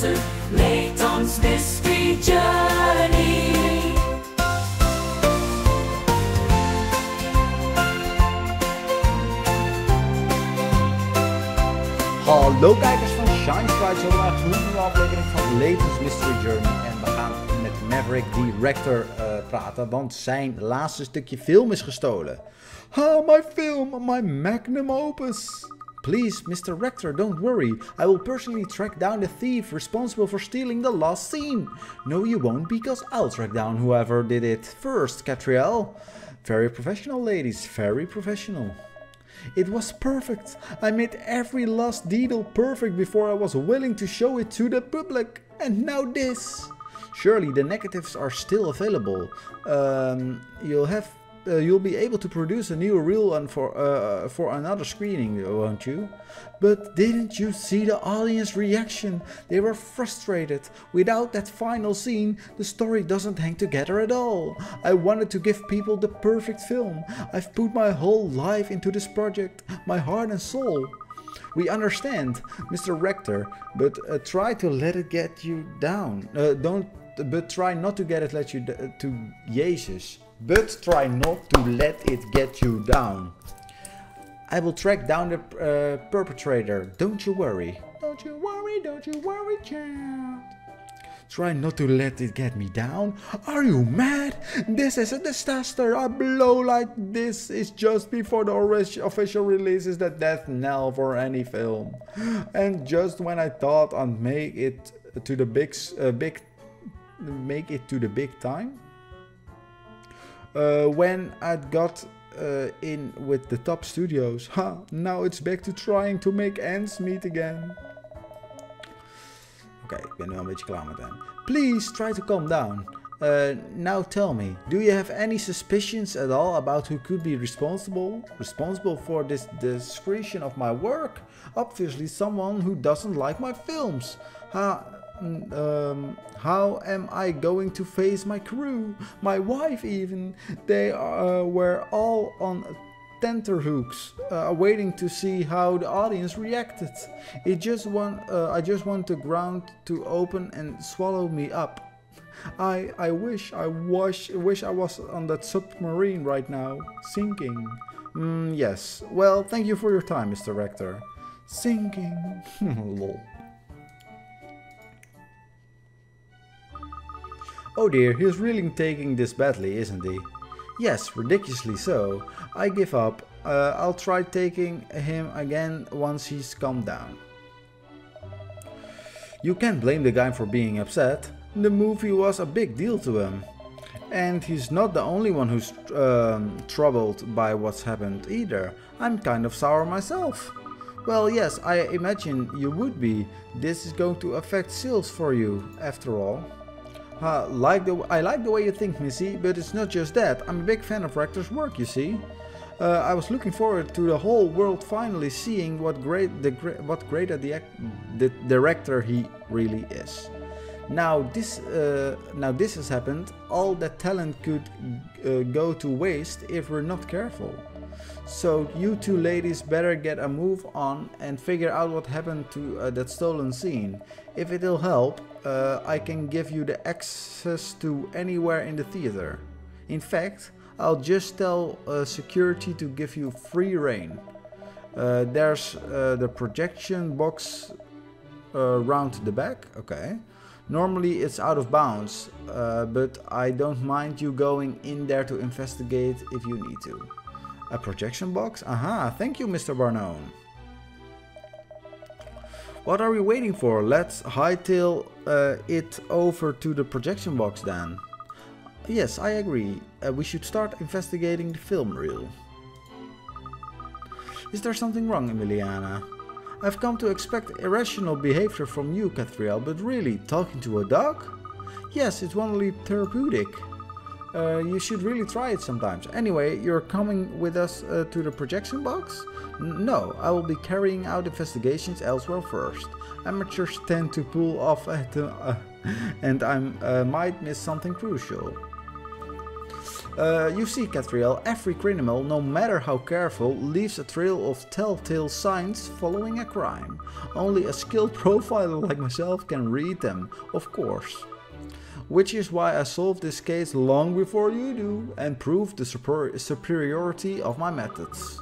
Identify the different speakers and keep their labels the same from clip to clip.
Speaker 1: Layton's Mystery Journey.
Speaker 2: Hallo kijkers van Shine Sprite, zo een nieuwe aflevering van Layton's Mystery Journey. En we gaan met Maverick Director uh, praten, want zijn laatste stukje film is gestolen. Ah, my film, my magnum opus. Please, Mr. Rector, don't worry. I will personally track down the thief responsible for stealing the last scene. No, you won't, because I'll track down whoever did it first, Katrielle. Very professional, ladies, very professional. It was perfect. I made every last detail perfect before I was willing to show it to the public. And now this. Surely the negatives are still available. Um, you'll have uh, you'll be able to produce a new reel and for uh, for another screening, won't you? But didn't you see the audience reaction? They were frustrated. Without that final scene, the story doesn't hang together at all. I wanted to give people the perfect film. I've put my whole life into this project, my heart and soul. We understand, Mr. Rector, but uh, try to let it get you down. Uh, don't, but try not to get it let you to Jesus but try not to let it get you down. I will track down the uh, perpetrator, don't you worry. Don't you worry, don't you worry, child. Try not to let it get me down. Are you mad? This is a disaster. A blow like this is just before the official release is the death knell for any film. And just when I thought I'd make it to the big, uh, big, make it to the big time, uh, when I got uh, in with the top studios. Ha, now it's back to trying to make ends meet again. Okay, ik ben nu al een beetje klaar met hem. Please try to calm down. Uh, now tell me, do you have any suspicions at all about who could be responsible responsible for this discretion of my work? Obviously someone who doesn't like my films. Ha, um, how am I going to face my crew, my wife even? They uh, were all on tenterhooks, uh, waiting to see how the audience reacted. It just want, uh, I just want the ground to open and swallow me up. I, I wish I was, wish I was on that submarine right now, sinking. Mm, yes, well, thank you for your time, Mr. Rector. Sinking. Lol. Oh dear, he's really taking this badly, isn't he? Yes, ridiculously so. I give up. Uh, I'll try taking him again once he's calmed down. You can't blame the guy for being upset. The movie was a big deal to him. And he's not the only one who's um, troubled by what's happened either. I'm kind of sour myself. Well, yes, I imagine you would be. This is going to affect sales for you, after all. Uh, like the, I like the way you think, Missy, but it's not just that. I'm a big fan of Rector's work, you see. Uh, I was looking forward to the whole world finally seeing what great the what great the, the director he really is. Now this uh, now this has happened. All that talent could uh, go to waste if we're not careful. So you two ladies better get a move on and figure out what happened to uh, that stolen scene. If it'll help, uh, I can give you the access to anywhere in the theater. In fact, I'll just tell uh, security to give you free reign. Uh, there's uh, the projection box around uh, the back, okay. Normally it's out of bounds, but I don't mind you going in there to investigate if you need to. A projection box? Aha, thank you Mr. Barnone. What are we waiting for? Let's hightail uh, it over to the projection box then. Yes, I agree. Uh, we should start investigating the film reel. Is there something wrong, Emiliana? I've come to expect irrational behavior from you, Katrielle, but really, talking to a dog? Yes, it's only therapeutic. Uh, you should really try it sometimes. Anyway, you're coming with us uh, to the projection box? N no, I will be carrying out investigations elsewhere first. Amateurs tend to pull off at uh, and I uh, might miss something crucial. Uh, you see, Katrielle, every criminal, no matter how careful, leaves a trail of telltale signs following a crime. Only a skilled profiler like myself can read them, of course. Which is why I solved this case long before you do and proved the super superiority of my methods.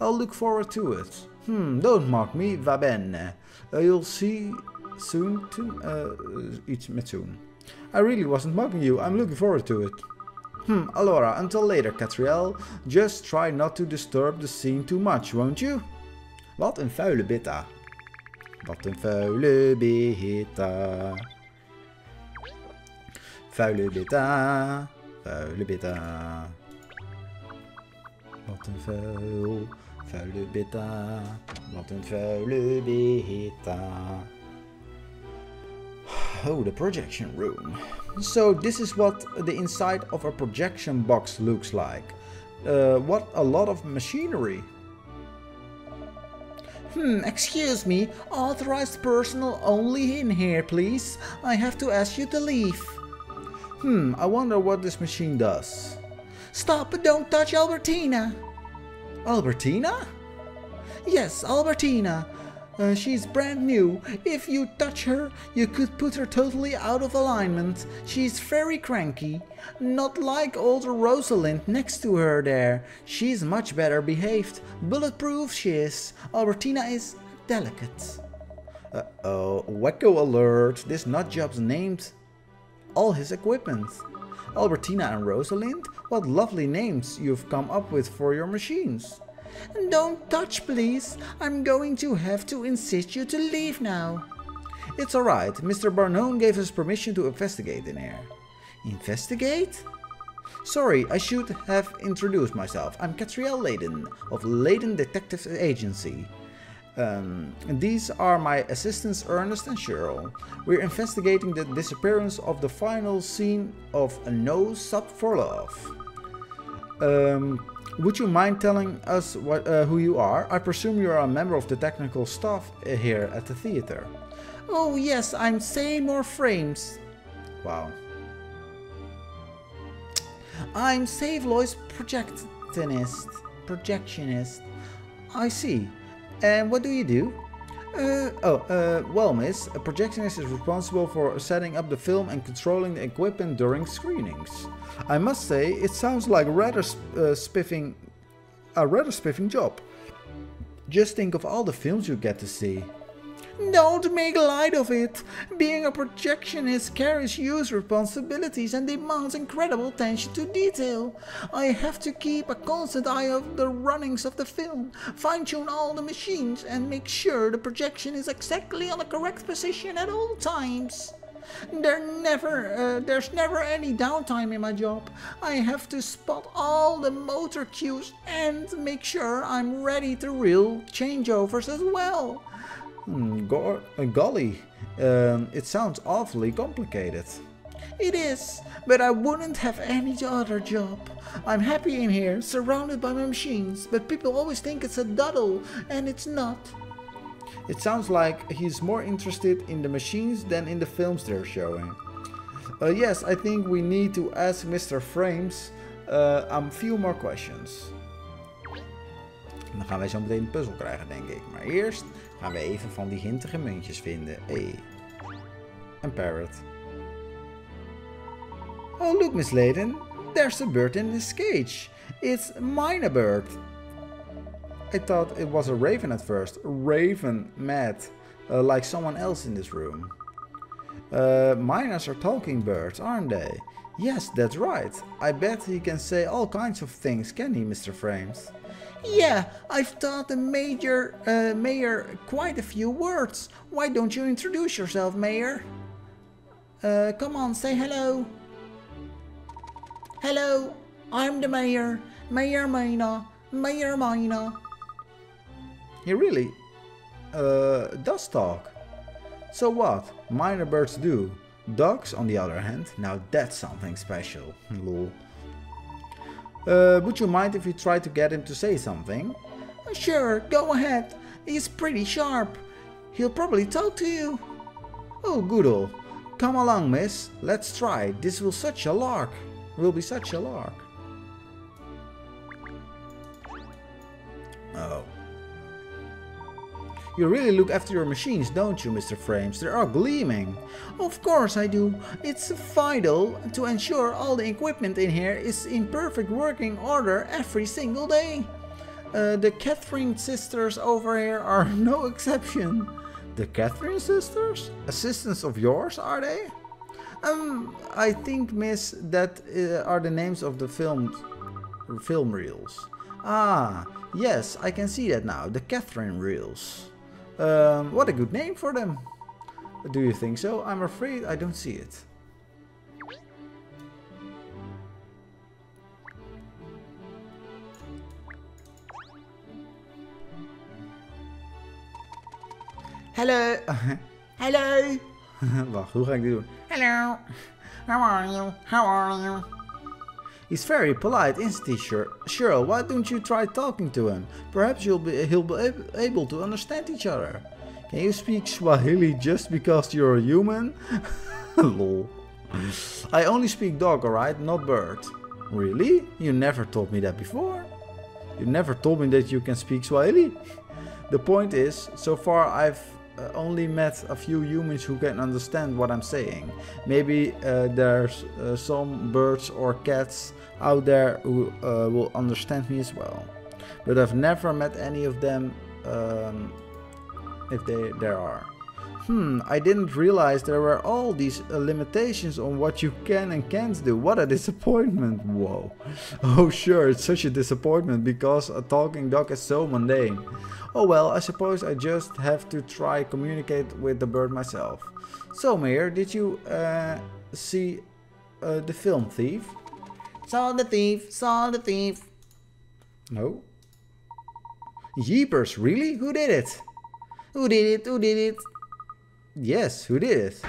Speaker 2: I'll look forward to it. Hmm, don't mock me, va bene. Uh, you'll see soon to uh, iets met soon. I really wasn't mocking you, I'm looking forward to it. Hmm, allora, until later, Katrielle. Just try not to disturb the scene too much, won't you? Wat een vuile bitta. Wat een vuile bitta. Vuile bitta. Vuile beta. Wat een vuil. Vuile bitta. Wat een vuile beta. Oh, the projection room. So this is what the inside of a projection box looks like. Uh, what a lot of machinery. Hmm, excuse me, authorized personnel only in here, please. I have to ask you to leave. Hmm, I wonder what this machine does. Stop, don't touch Albertina. Albertina? Yes, Albertina. Uh, she's brand new. If you touch her, you could put her totally out of alignment. She's very cranky. Not like old Rosalind next to her there. She's much better behaved. Bulletproof she is. Albertina is delicate. Uh-oh, wacko alert. This nutjob's named all his equipment. Albertina and Rosalind? What lovely names you've come up with for your machines. Don't touch, please. I'm going to have to insist you to leave now. It's alright. Mr. Barnone gave us permission to investigate in here. Investigate? Sorry, I should have introduced myself. I'm Katrielle Layton of Layton Detective Agency. Um, these are my assistants Ernest and Cheryl. We're investigating the disappearance of the final scene of No Sub for Love. Um, would you mind telling us what, uh, who you are? I presume you are a member of the technical staff here at the theater. Oh yes, I'm Seymour Frames. Wow. I'm Save Loy's projectionist. Projectionist. I see. And what do you do? Uh, oh, uh, well, miss, a projectionist is responsible for setting up the film and controlling the equipment during screenings. I must say, it sounds like rather sp uh, spiffing, a rather spiffing job. Just think of all the films you get to see. Don't make light of it. Being a projectionist carries huge responsibilities and demands incredible attention to detail. I have to keep a constant eye on the runnings of the film, fine tune all the machines, and make sure the projection is exactly on the correct position at all times. There never, uh, there's never any downtime in my job. I have to spot all the motor cues and make sure I'm ready to reel changeovers as well. Hmm, go uh, golly, um, it sounds awfully complicated. It is, but I wouldn't have any other job. I'm happy in here, surrounded by my machines, but people always think it's a duddle, and it's not. It sounds like he's more interested in the machines than in the films they're showing. Uh, yes, I think we need to ask Mr. Frames uh, a few more questions. Dan gaan wij zo meteen een puzzel krijgen, denk ik. Maar eerst gaan we even van die hintige muntjes vinden. Hey. Een parrot. Oh, look, Miss Layden. There's a bird in this cage. It's mine bird. I thought it was a raven at first. Raven, mad. Uh, like someone else in this room. Uh, miners are talking birds, aren't they? Yes, that's right. I bet he can say all kinds of things, can he, Mr. Frames? Yeah, I've taught the major, uh, mayor quite a few words. Why don't you introduce yourself, mayor? Uh, come on, say hello. Hello, I'm the mayor, Mayor Mina, Mayor Mina. He really uh, does talk. So what? Mynah birds do. Dogs, on the other hand, now that's something special. Lol. Uh, would you mind if we try to get him to say something? Sure, go ahead. He's pretty sharp. He'll probably talk to you. Oh, good Come along, miss. Let's try. This will such a lark. Will be such a lark. You really look after your machines, don't you, Mr. Frames? They are gleaming.
Speaker 3: Of course I do. It's vital to ensure all the equipment in here is in perfect working order every single day. Uh, the Catherine sisters over here are no exception.
Speaker 2: The Catherine sisters? Assistants of yours, are they?
Speaker 3: Um,
Speaker 2: I think, miss, that uh, are the names of the film, film reels.
Speaker 3: Ah, yes, I can see that now. The Catherine reels.
Speaker 2: Um, what a good name for them. Do you think so? I'm afraid I don't see it.
Speaker 3: Hello. Hello.
Speaker 2: Wacht, hoe ga ik dit doen?
Speaker 3: Hello. How are you? How are you?
Speaker 2: He's very polite, isn't he, Cheryl? Why don't you try talking to him? Perhaps you'll be, he'll be able to understand each other. Can you speak Swahili just because you're a human? Lol. I only speak dog, alright? Not bird. Really? You never told me that before. You never told me that you can speak Swahili. The point is, so far I've uh, only met a few humans who can understand what I'm saying. Maybe uh, there's uh, some birds or cats out there who uh, will understand me as well. But I've never met any of them um, if they there are. Hmm, I didn't realize there were all these uh, limitations on what you can and can't do. What a disappointment. Whoa. Oh sure, it's such a disappointment because a talking dog is so mundane. Oh well, I suppose I just have to try communicate with the bird myself. So Mayor, did you uh, see uh, the film Thief?
Speaker 3: Saw the thief, saw the thief.
Speaker 2: No. Jeepers, really? Who did it?
Speaker 3: Who did it? Who did it?
Speaker 2: Yes, who did it?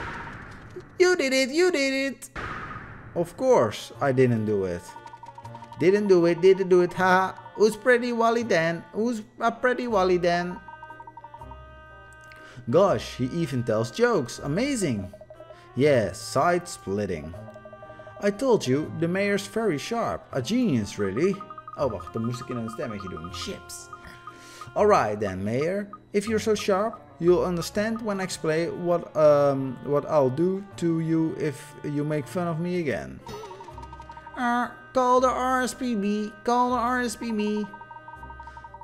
Speaker 3: You did it, you did it.
Speaker 2: Of course, I didn't do it.
Speaker 3: Didn't do it, didn't do it, ha. Who's pretty Wally then? Who's a pretty Wally then?
Speaker 2: Gosh, he even tells jokes. Amazing. Yes, side splitting. I told you, the mayor's very sharp. A genius, really. Oh, wacht, dan moest ik in een stemmetje doen. Chips. Alright then, mayor. If you're so sharp, you'll understand when I explain what um what I'll do to you if you make fun of me again.
Speaker 3: Uh, call the RSPB, call the RSPB.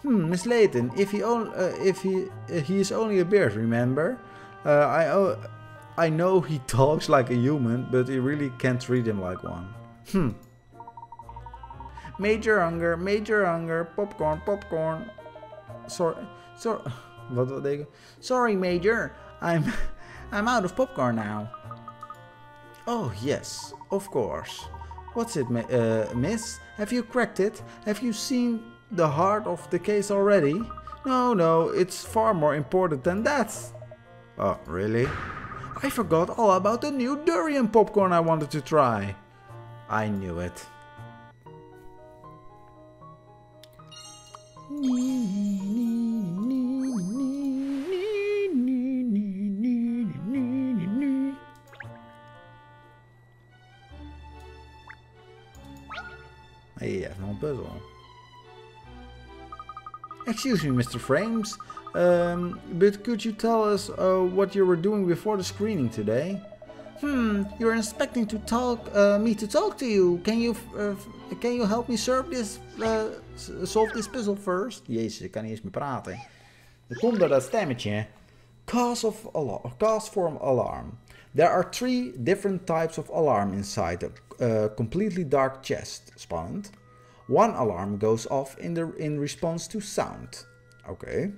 Speaker 2: Hmm, Miss Layton, if he on, uh, if he uh, he is only a bird, remember? Uh, I I know he talks like a human, but he really can't treat him like one. Hmm.
Speaker 3: Major hunger, major hunger, popcorn, popcorn.
Speaker 2: Sorry, sorry.
Speaker 3: Sorry, Major. I'm I'm out of popcorn now.
Speaker 2: Oh yes, of course. What's it, uh, miss? Have you cracked it? Have you seen the heart of the case already? No, no, it's far more important than that. Oh, really? I forgot all about the new durian popcorn I wanted to try. I knew it. Hey, even een puzzle. Excuse me, Mr. Frames, um, but could you tell us uh, what you were doing before the screening today?
Speaker 3: Hmm, you're expecting to talk uh, me to talk to you. Can you uh, can you help me solve this uh, solve this puzzle first?
Speaker 2: Jezus, ik kan niet eens meer praten. Er komt door dat stemmetje. Cause of alarm, cause for alarm. There are three different types of alarm inside a uh, completely dark chest. Spannend. One alarm goes off in the in response to sound. Okay.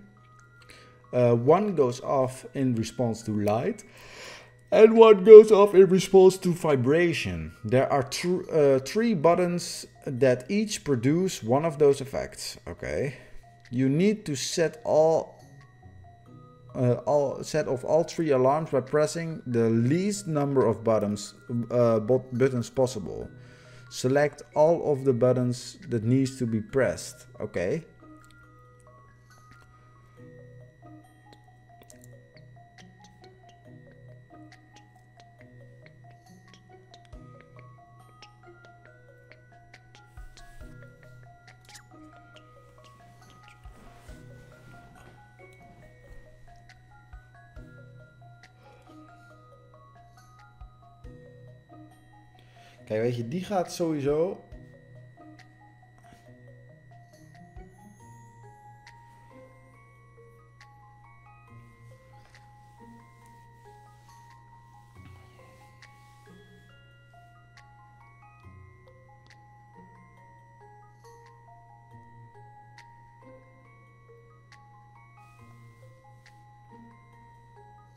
Speaker 2: Uh, one goes off in response to light, and one goes off in response to vibration. There are uh, three buttons that each produce one of those effects. Okay. You need to set all uh, all set off all three alarms by pressing the least number of buttons uh, buttons possible. Select all of the buttons that needs to be pressed. Okay. Kijk, weet je, die gaat sowieso...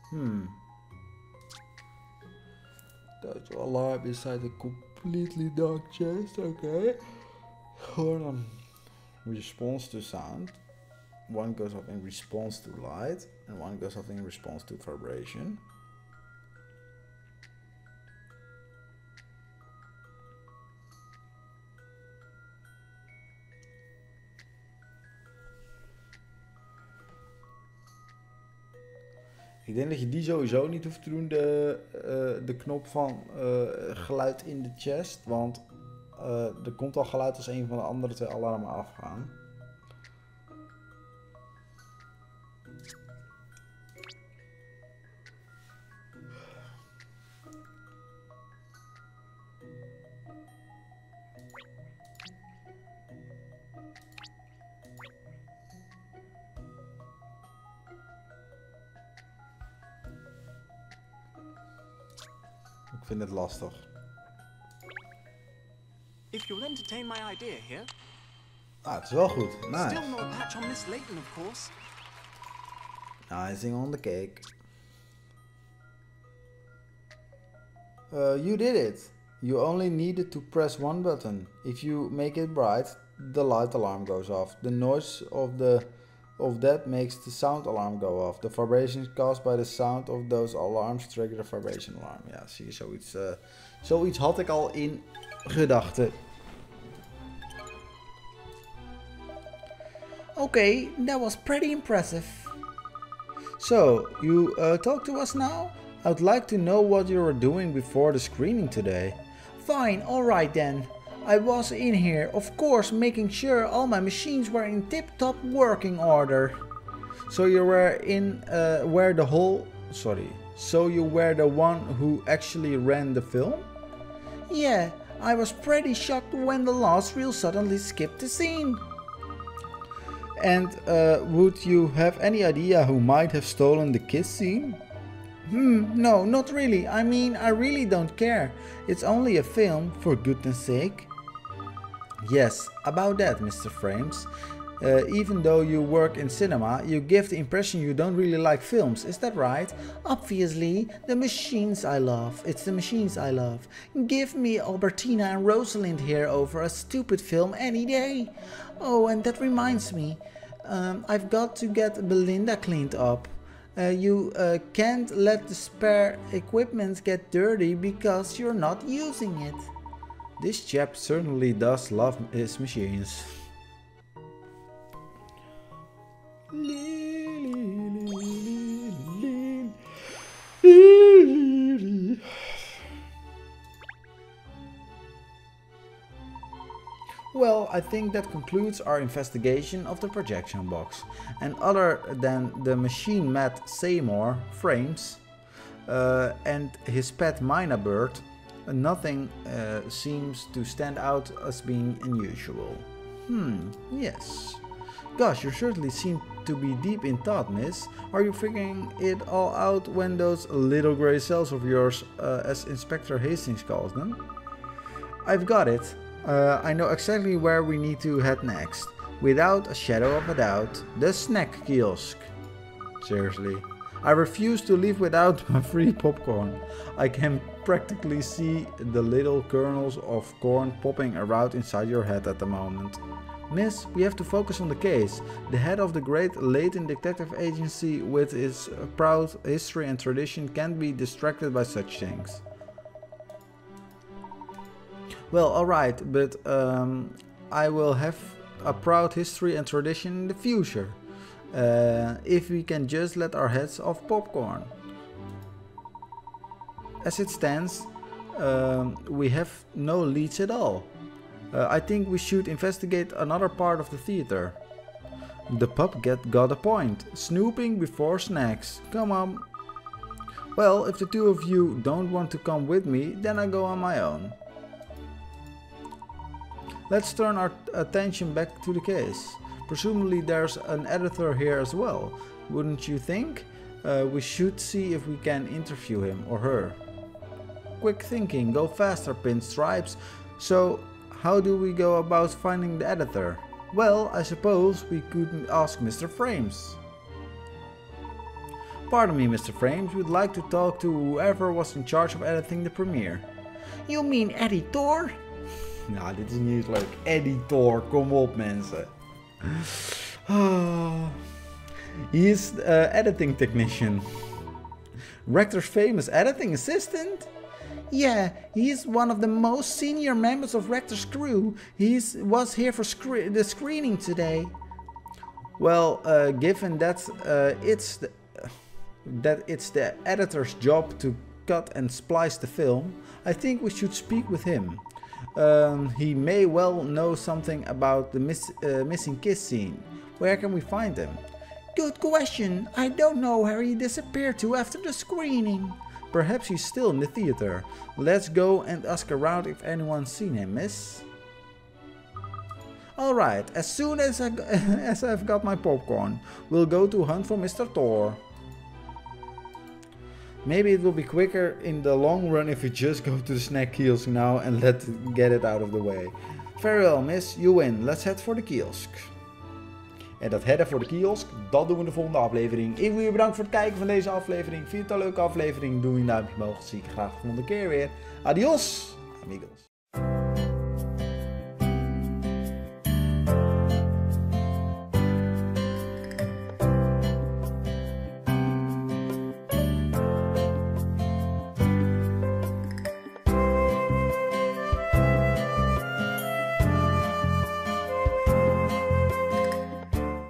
Speaker 2: Hmm. That's alarm inside a completely dark chest, okay. Hold on. Response to sound. One goes off in response to light, and one goes off in response to vibration. Ik denk dat je die sowieso niet hoeft te doen, de, eh, de knop van eh, geluid in de chest. Want eh, er komt al geluid als een van de andere twee alarmen afgaan. Lastig.
Speaker 4: If you'll entertain my idea here,
Speaker 2: Ah, het is wel goed.
Speaker 4: still
Speaker 2: Nice.
Speaker 4: no patch on Miss Layton, of course.
Speaker 2: Icing on the cake. Uh, you did it. You only needed to press one button. If you make it bright, the light alarm goes off. The noise of the of that makes the sound alarm go off. The vibrations caused by the sound of those alarms trigger the vibration alarm. Ja, zie je, zoiets, eh, zoiets had ik al in gedachten.
Speaker 3: Okay, that was pretty impressive.
Speaker 2: So, you uh, talk to us now? I'd like to know what you were doing before the screening today.
Speaker 3: Fine, alright then. I was in here, of course, making sure all my machines were in tip-top working order.
Speaker 2: So you were in uh, where the whole sorry. So you were the one who actually ran the film?
Speaker 3: Yeah, I was pretty shocked when the last reel suddenly skipped the scene.
Speaker 2: And uh, would you have any idea who might have stolen the kiss scene?
Speaker 3: Hmm, no, not really. I mean, I really don't care. It's only a film, for goodness sake.
Speaker 2: Yes, about that, Mr. Frames. Uh, even though you work in cinema, you give the impression you don't really like films, is that right?
Speaker 3: Obviously, the machines I love. It's the machines I love. Give me Albertina and Rosalind here over a stupid film any day. Oh, and that reminds me. Um, I've got to get Belinda cleaned up. Uh, you uh, can't let the spare equipment get dirty because you're not using it.
Speaker 2: This chap certainly does love his machines. Well, I think that concludes our investigation of the projection box. And other than the machine Matt Seymour Frames uh, and his pet mynah bird, nothing uh, seems to stand out as being unusual. Hmm, yes. Gosh, you certainly seem to be deep in thought, miss. Are you figuring it all out when those little grey cells of yours, uh, as Inspector Hastings calls them? I've got it. Uh, I know exactly where we need to head next. Without a shadow of a doubt, the snack kiosk. Seriously. I refuse to leave without my free popcorn. I can practically see the little kernels of corn popping around inside your head at the moment. Miss, we have to focus on the case. The head of the great Layton Detective Agency, with its proud history and tradition, can't be distracted by such things. Well, alright, but um, I will have a proud history and tradition in the future. Uh, if we can just let our heads off popcorn. As it stands, um, we have no leads at all. Uh, I think we should investigate another part of the theater. The pup get got a point. Snooping before snacks. Come on. Well, if the two of you don't want to come with me, then I go on my own. Let's turn our attention back to the case. Presumably there's an editor here as well, wouldn't you think? Uh, we should see if we can interview him or her. Quick thinking, go faster, pinstripes. So, how do we go about finding the editor? Well, I suppose we could ask Mr. Frames. Pardon me, Mr. Frames, we'd like to talk to whoever was in charge of editing the premiere.
Speaker 3: You mean editor?
Speaker 2: Nou, dit is niet eens leuk. Editor, kom op mensen. Ah. He is uh, editing technician. Rector's famous editing assistant?
Speaker 3: Yeah, he's one of the most senior members of Rector's crew. He was here for scre the screening today.
Speaker 2: Well, uh, given that uh, it's the, that it's the editor's job to cut and splice the film, I think we should speak with him. Um, he may well know something about the miss, uh, missing kiss scene. Where can we find him?
Speaker 3: Good question. I don't know where he disappeared to after the screening.
Speaker 2: Perhaps he's still in the theater. Let's go and ask around if anyone's seen him, miss. Alright, as soon as, I, as I've got my popcorn, we'll go to hunt for Mr. Thor. Maybe it will be quicker in the long run if we just go to the snack kiosk now and let get it out of the way. Very well, miss, you win. Let's head for the kiosk. En dat headen voor de kiosk, dat doen we in de volgende aflevering. Ik wil je bedanken voor het kijken van deze aflevering. Vind je het een leuke aflevering? Doe je een duimpje omhoog. Zie ik je graag de volgende keer weer. Adios, amigos.